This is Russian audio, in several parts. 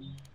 Thank you.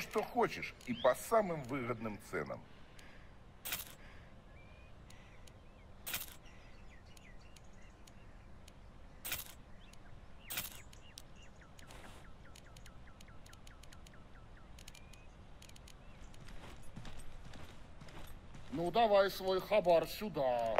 Что хочешь, и по самым выгодным ценам. Ну, давай свой хабар сюда.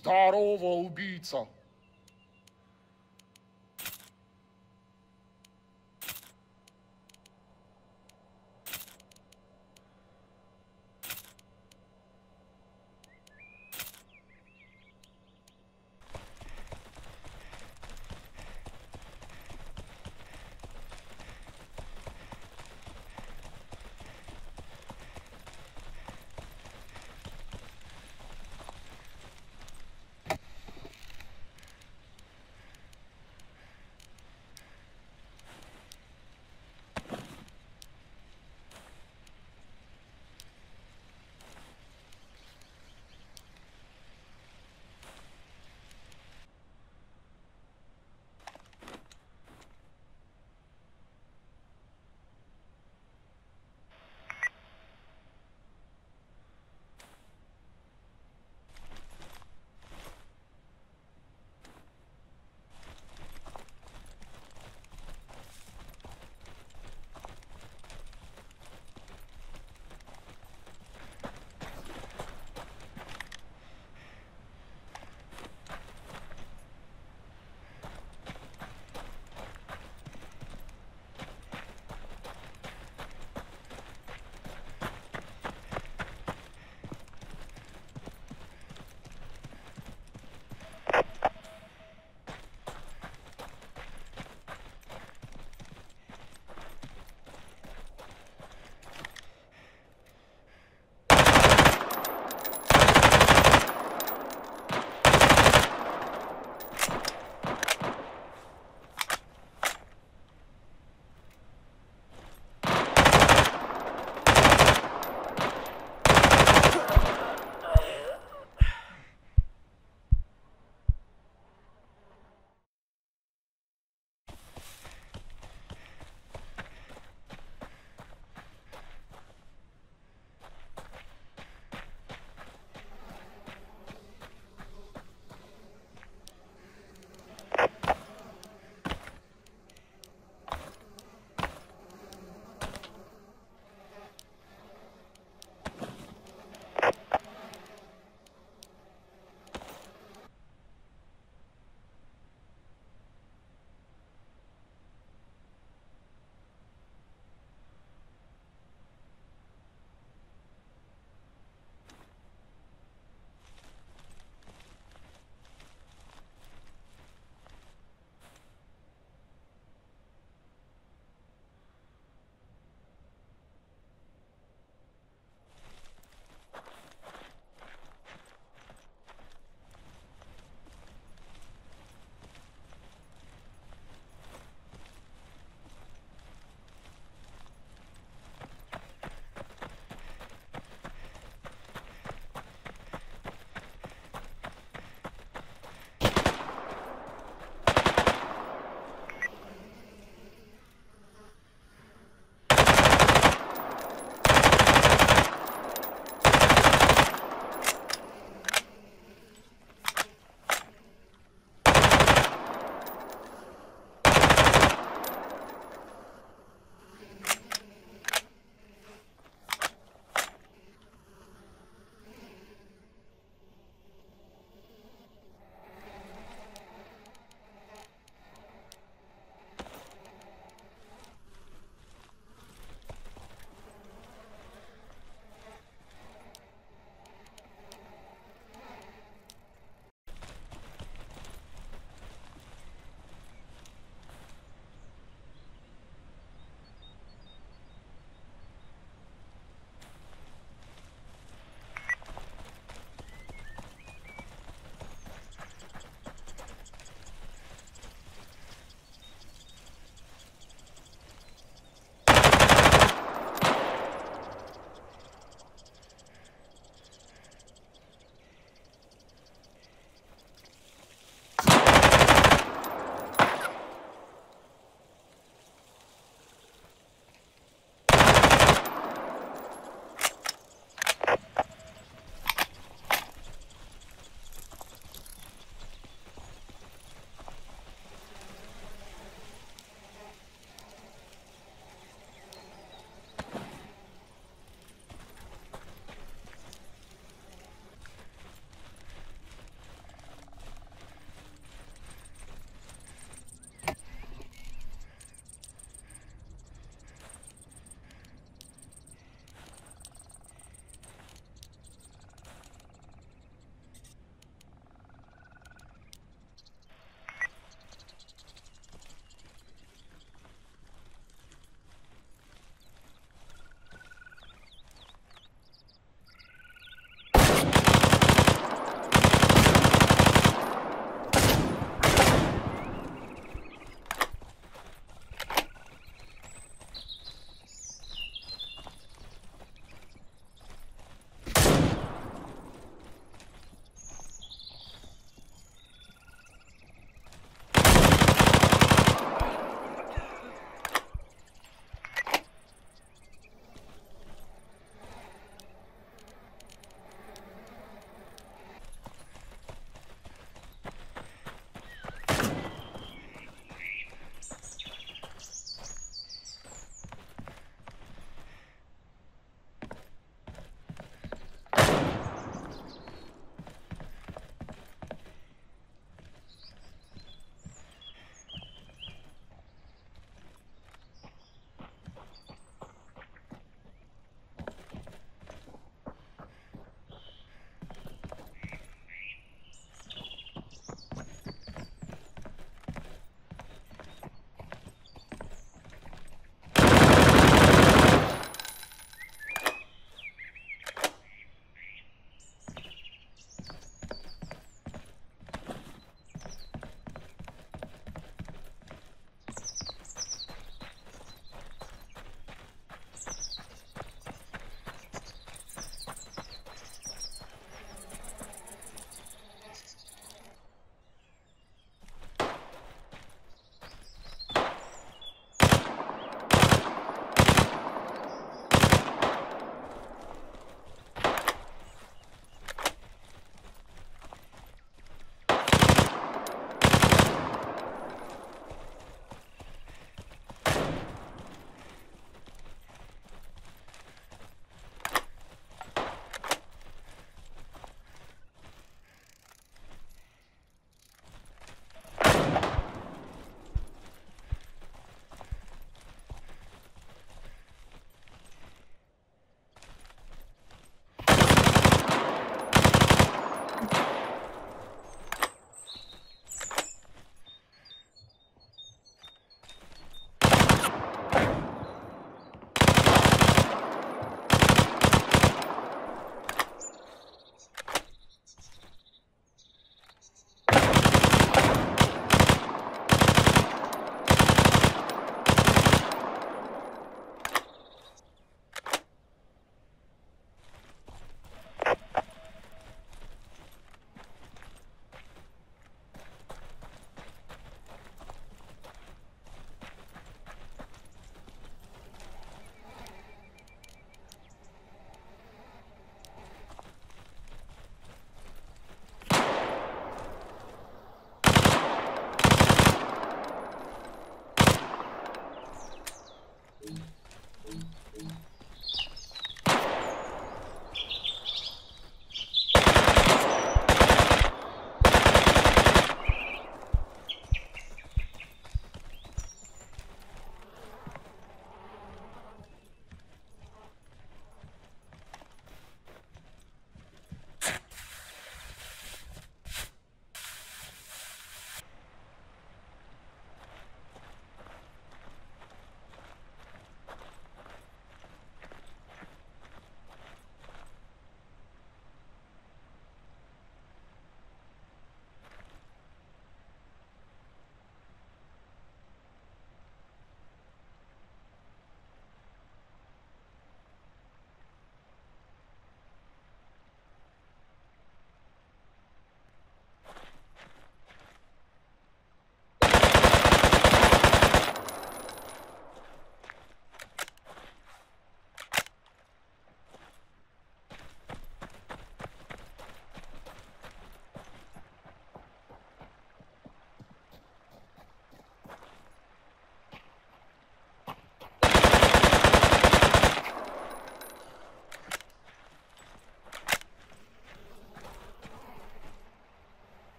Здорово, убийца.